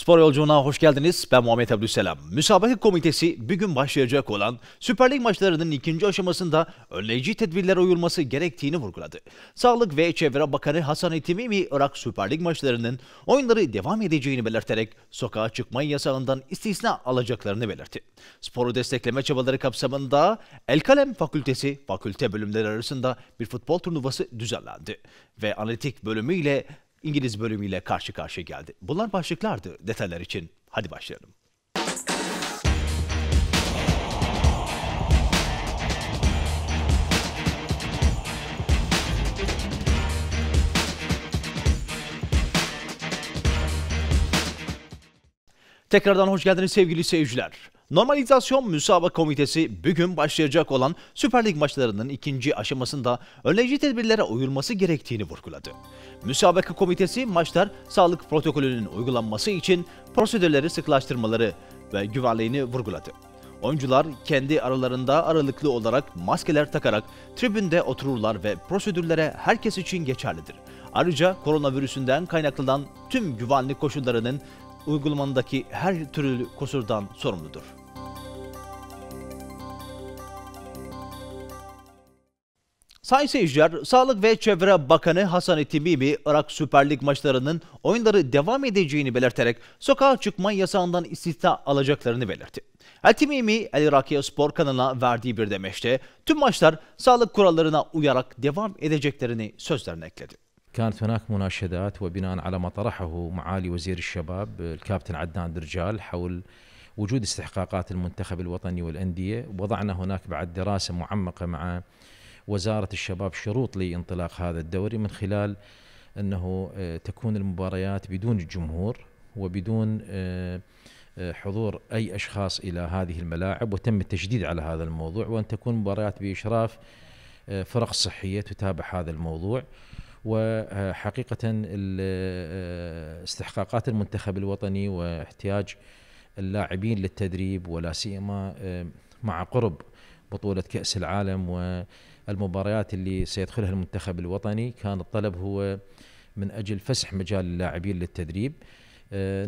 Spor yolculuğuna hoş geldiniz. Ben Muhammed Abdüsselam. Müsabaka komitesi bir gün başlayacak olan Süper Lig maçlarının ikinci aşamasında önleyici tedbirlere uyulması gerektiğini vurguladı. Sağlık ve Çevre Bakanı Hasan Etimimi Irak Süper Lig maçlarının oyunları devam edeceğini belirterek sokağa çıkma yasağından istisna alacaklarını belirtti. Sporu destekleme çabaları kapsamında El Kalem Fakültesi fakülte bölümleri arasında bir futbol turnuvası düzenlendi ve analitik bölümüyle İngiliz bölümüyle karşı karşıya geldi. Bunlar başlıklardı detaylar için. Hadi başlayalım. Tekrardan hoş geldiniz sevgili seyirciler. Normalizasyon Müsabaka Komitesi bugün başlayacak olan Süper Lig maçlarının ikinci aşamasında önleyici tedbirlere uyulması gerektiğini vurguladı. Müsabaka Komitesi maçlar sağlık protokolünün uygulanması için prosedürleri sıklaştırmaları ve güvenliğini vurguladı. Oyuncular kendi aralarında aralıklı olarak maskeler takarak tribünde otururlar ve prosedürlere herkes için geçerlidir. Ayrıca koronavirüsünden kaynaklanan tüm güvenlik koşullarının uygulamanındaki her türlü kusurdan sorumludur. Sayın seyirciler, Sağlık ve Çevre Bakanı Hasan Etimimi, Irak Süper Lig maçlarının oyunları devam edeceğini belirterek sokağa çıkma yasağından istisna alacaklarını belirtti. Etimimi, El Irakiye Spor kanalına verdiği bir demeçte tüm maçlar sağlık kurallarına uyarak devam edeceklerini sözlerine ekledi. كانت هناك مناشدات وبناء على ما طرحه معالي وزير الشباب الكابتن عدنان درجال حول وجود استحقاقات المنتخب الوطني والأندية وضعنا هناك بعد دراسة معمقة مع وزارة الشباب شروط لانطلاق هذا الدوري من خلال أنه تكون المباريات بدون الجمهور وبدون حضور أي أشخاص إلى هذه الملاعب وتم التشديد على هذا الموضوع وأن تكون مباريات بإشراف فرق صحية تتابع هذا الموضوع. وحقيقة استحقاقات المنتخب الوطني واحتياج اللاعبين للتدريب ولا سيما مع قرب بطولة كأس العالم والمباريات اللي سيدخلها المنتخب الوطني. كان الطلب هو من أجل فسح مجال اللاعبين للتدريب.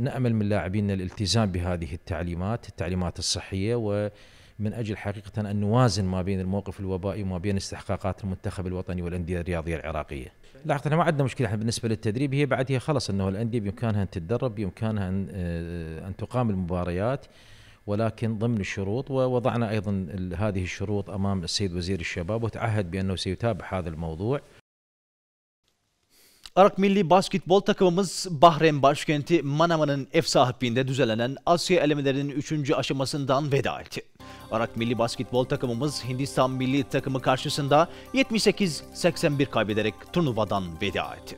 نأمل من لاعبينا الالتزام بهذه التعليمات التعليمات الصحية ومن أجل حقيقة أن نوازن ما بين الموقف الوبائي وما بين استحقاقات المنتخب الوطني والأندية الرياضية العراقية. لا إحنا ما عندنا مشكلة إحنا بالنسبة للتدريب. هي بعد هي خلص أنه الأندية بإمكانها أن تتدرب بإمكانها أن أن تقام المباريات. ولكن ضمن الشروط ووضعنا ايضا هذه الشروط امام السيد وزير الشباب وتعهد بانه سيتابع هذا الموضوع Irak milli basketbol takımımız Bahreyn başkenti Manama'nın ev sahipliğinde düzenlenen Asya elemelerinin 3. aşamasından veda etti. Irak milli basketbol takımımız Hindistan milli takımı karşısında 78-81 kaybederek turnuvadan veda etti.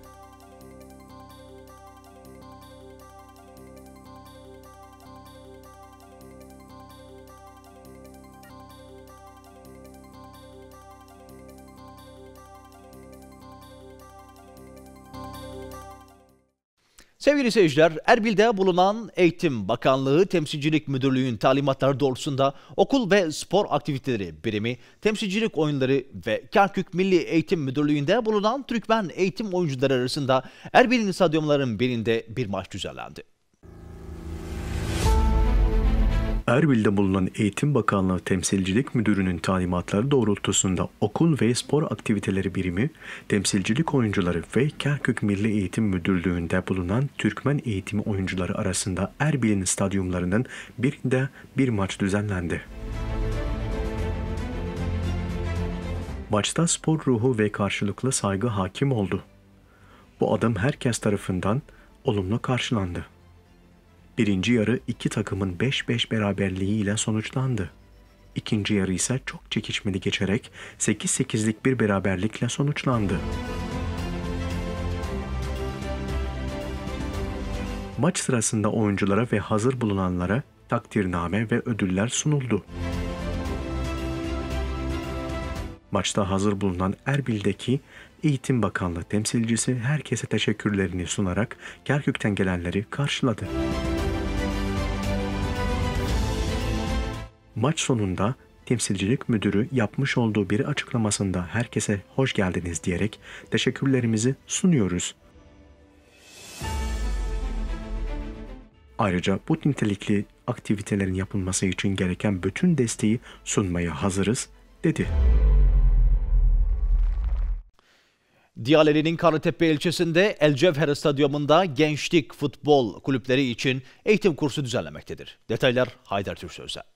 Sevgili seyirciler, Erbil'de bulunan Eğitim Bakanlığı Temsilcilik Müdürlüğü'nün talimatları doğrultusunda okul ve spor aktiviteleri birimi, temsilcilik oyunları ve Kerkük Milli Eğitim Müdürlüğü'nde bulunan Türkmen eğitim oyuncuları arasında Erbil'in stadyumların birinde bir maç düzenlendi. Erbil'de bulunan Eğitim Bakanlığı Temsilcilik Müdürü'nün talimatları doğrultusunda okul ve spor aktiviteleri birimi, temsilcilik oyuncuları ve Kerkük Milli Eğitim Müdürlüğü'nde bulunan Türkmen eğitimi oyuncuları arasında Erbil'in stadyumlarının birinde bir maç düzenlendi. Maçta spor ruhu ve karşılıklı saygı hakim oldu. Bu adım herkes tarafından olumlu karşılandı. Birinci yarı iki takımın 5-5 beraberliğiyle sonuçlandı. İkinci yarı ise çok çekişmeli geçerek 8-8'lik bir beraberlikle sonuçlandı. Maç sırasında oyunculara ve hazır bulunanlara takdirname ve ödüller sunuldu. Maçta hazır bulunan Erbil'deki Eğitim Bakanlığı temsilcisi herkese teşekkürlerini sunarak Kerkük'ten gelenleri karşıladı. Maç sonunda temsilcilik müdürü yapmış olduğu bir açıklamasında herkese hoş geldiniz diyerek teşekkürlerimizi sunuyoruz. Ayrıca bu nitelikli aktivitelerin yapılması için gereken bütün desteği sunmaya hazırız, dedi. Diyaleli'nin Karlıtepe ilçesinde El Cevher Stadyumunda gençlik futbol kulüpleri için eğitim kursu düzenlemektedir. Detaylar Haydar Türksöz'de.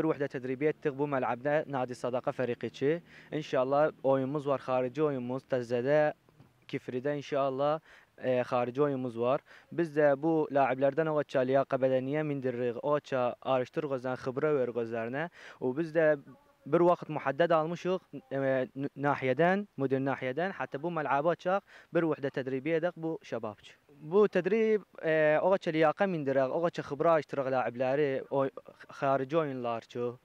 bir wahda tedribiyet tık bu melabda Nadi Sadaka feriki için. İnşallah oyunumuz var, harici oyunumuz Tezzede Kifri'de inşallah e, xarici oyunumuz var. Biz de bu layiblərdən oğaça liyaqə niye mindiririk, oğaça araştırıq özlərinə, xibra veririk özlərinə. O biz de bir vaxt muhaddəd almışıq e, nahiyədən, müdir nahiyədən, hətta bu məlabı açaq, bir vəxdə tədribiyə edək bu şəbab üçün. Bu tedrib e, o açı liyaka mindirik, o açı hıbra açtırık laibleri, harici oyunlar ço.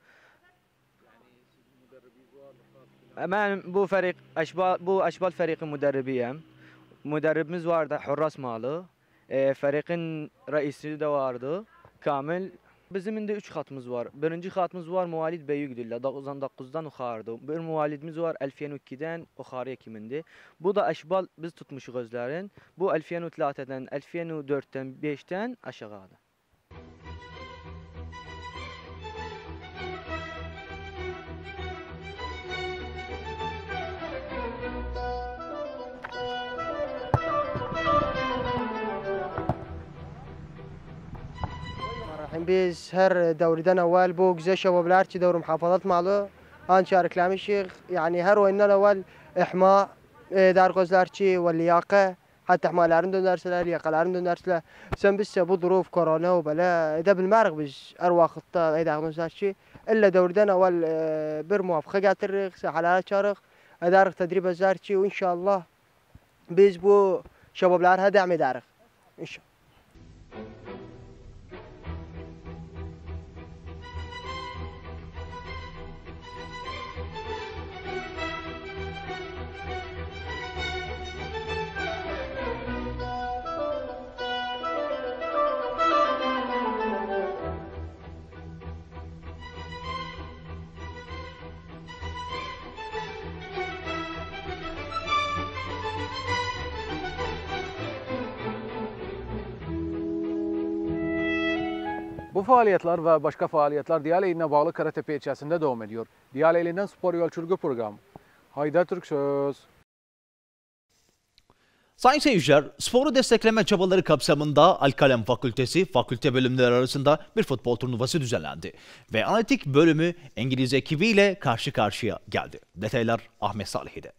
Ben bu ferik eşbal bu eşbal feriki müderribiyim. Müderribimiz vardı Hurras Malı. E, ferikin reisi de vardı. Kamil. Bizim de üç katımız var. Birinci katımız var Muvalid Beyükdülle. 99'dan uxardı. Bir muvalidimiz var 2002'den uxarı ekimindi. Bu da eşbal biz tutmuşuq özlərin. Bu 2003'den, 2004'ten, بيز هر دوري دنا وال بوك زشة وبلارتش دور محافظات معلو آن شارك لامشيخ يعني هر وين أنا وال إحماء دار غزلارتي واللياقة حتى إحماء لارندون دارسلا لياقة لارندون دارسلا سن بس بظروف كورونا وبلا اذا بالمارغ بس اروى خطة إذا غزلارتي إلا دوري دنا وال بر موافقة قاعد ترخ سحلالة شارخ أدارك تدريب زارتي وإن شاء الله بيز بو شباب لارها دعم دارخ إن شاء الله Bu faaliyetler ve başka faaliyetler Diyale iline bağlı Karatepe ilçesinde devam ediyor. Diyale ilinden spor yolculuk programı. Haydar Türk Söz. Sayın seyirciler, sporu destekleme çabaları kapsamında Alkalem Fakültesi fakülte bölümleri arasında bir futbol turnuvası düzenlendi. Ve analitik bölümü İngiliz ekibiyle karşı karşıya geldi. Detaylar Ahmet Salih'de.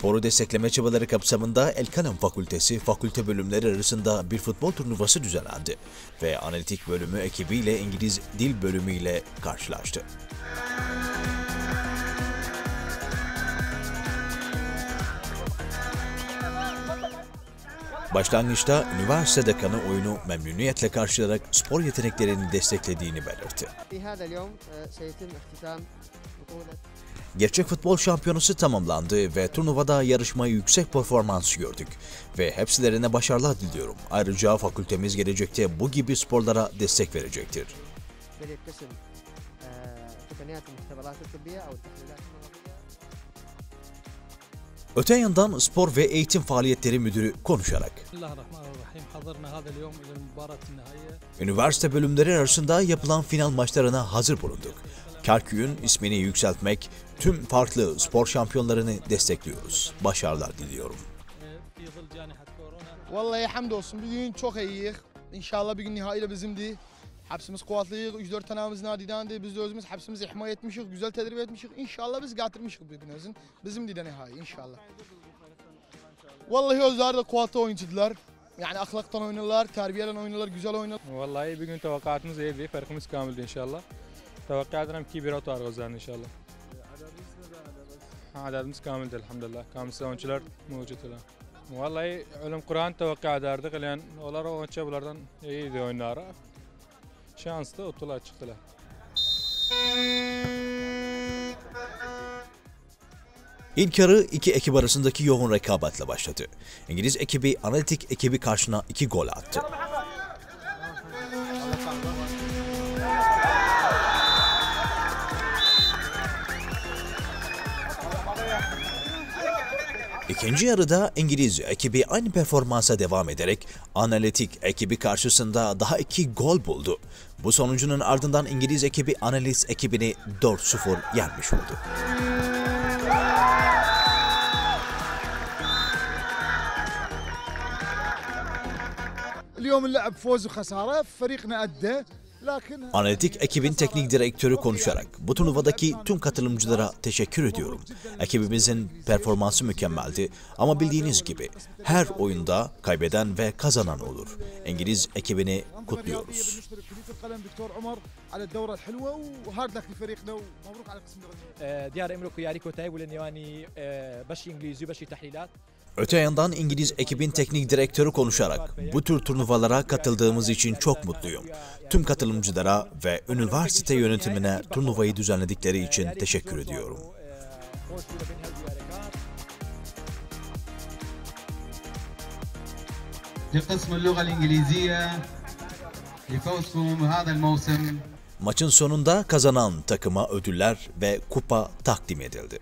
Sporu destekleme çabaları kapsamında Elkanem Fakültesi fakülte bölümleri arasında bir futbol turnuvası düzenlendi ve analitik bölümü ekibiyle İngiliz dil bölümüyle karşılaştı. Başlangıçta üniversite dekanı oyunu memnuniyetle karşılayarak spor yeteneklerini desteklediğini belirtti. Gerçek futbol şampiyonası tamamlandı ve turnuvada yarışmayı yüksek performans gördük ve hepsilerine başarılar diliyorum. Ayrıca fakültemiz gelecekte bu gibi sporlara destek verecektir. Öte yandan Spor ve Eğitim Faaliyetleri Müdürü konuşarak Üniversite bölümleri arasında yapılan final maçlarına hazır bulunduk. Kerkük'ün ismini yükseltmek, tüm farklı spor şampiyonlarını destekliyoruz. Başarılar diliyorum. Vallahi hamdolsun bugün çok iyiyiz. İnşallah bir gün nihayla bizimdi. Hepsimiz kuvvetliyiz. 3-4 tanemiz nadidendi. Biz de özümüz hepsimizi ihma etmişik, güzel tedribe etmişik. İnşallah biz getirmişik bir gün özün. Bizimdi de nihai inşallah. Vallahi özler de kuvvetli oyuncudular. Yani ahlaktan oynarlar, terbiyelen oynarlar, güzel oynarlar. Vallahi bir gün tevakatımız iyiydi. Farkımız kamildi inşallah. توقع ederim ki bir otar kazanır inşallah. Adadımız kamildi elhamdülillah. Kamil oyuncular mevcutlar. Vallahi ölüm Kur'an tevakka ederdik. Yani onlar o önce bunlardan iyiydi oyunları. Şanslı otular çıktılar. İlk yarı iki ekip arasındaki yoğun rekabetle başladı. İngiliz ekibi analitik ekibi karşına iki gol attı. İkinci yarıda İngiliz ekibi aynı performansa devam ederek analitik ekibi karşısında daha iki gol buldu. Bu sonucunun ardından İngiliz ekibi analiz ekibini 4-0 yenmiş oldu. اليوم اللعب فوز وخساره فريقنا ادى لكن Analitik ekibin teknik direktörü konuşarak bu turnuvadaki tüm katılımcılara teşekkür ediyorum. Ekibimizin performansı mükemmeldi ama bildiğiniz gibi her oyunda kaybeden ve kazanan olur. İngiliz ekibini kutluyoruz. Diyar Emre Kuyari Kotay yani baş İngilizce baş tahlilat لك لفريقنا ومبروك على قسم الغنية. ديار امريكا ياريكو تايب ولنيواني بشي انجليزي وبشي تحليلات Öte yandan İngiliz ekibin teknik direktörü konuşarak bu tür turnuvalara katıldığımız için çok mutluyum. Tüm katılımcılara ve üniversite yönetimine turnuvayı düzenledikleri için teşekkür ediyorum. لقسم اللغة الإنجليزية لفوزكم هذا الموسم Maçın sonunda kazanan takıma ödüller ve kupa takdim edildi.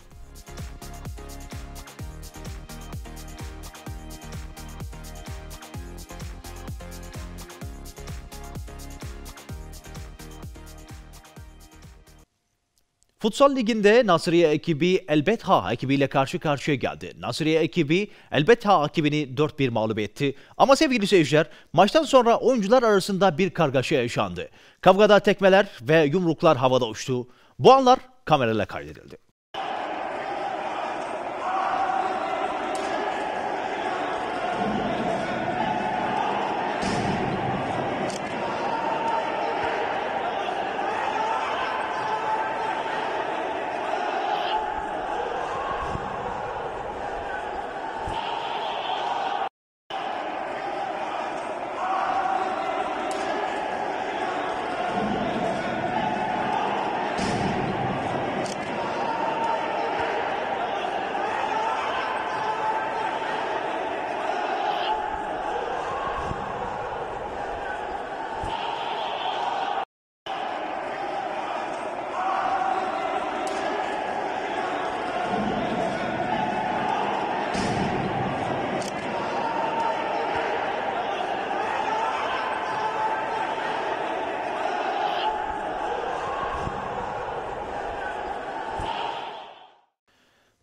Futsal Ligi'nde Nasriye ekibi Elbet Ha ekibiyle karşı karşıya geldi. Nasriye ekibi Elbet Ha ekibini 4-1 mağlup etti. Ama sevgili seyirciler maçtan sonra oyuncular arasında bir kargaşa yaşandı. Kavgada tekmeler ve yumruklar havada uçtu. Bu anlar kamerayla kaydedildi.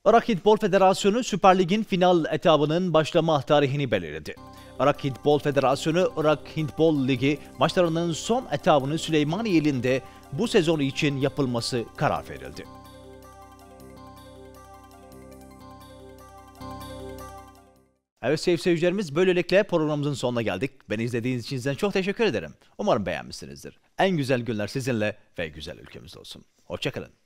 Irak Handbol Federasyonu Süper Lig'in final etabının başlama tarihini belirledi. Irak Handbol Federasyonu Irak Handbol Ligi maçlarının son etabının Süleymaniye'linde bu sezon için yapılması karar verildi. Evet sevgili seyircilerimiz böylelikle programımızın sonuna geldik. Beni izlediğiniz için sizden çok teşekkür ederim. Umarım beğenmişsinizdir. En güzel günler sizinle ve güzel ülkemizde olsun. Hoşçakalın.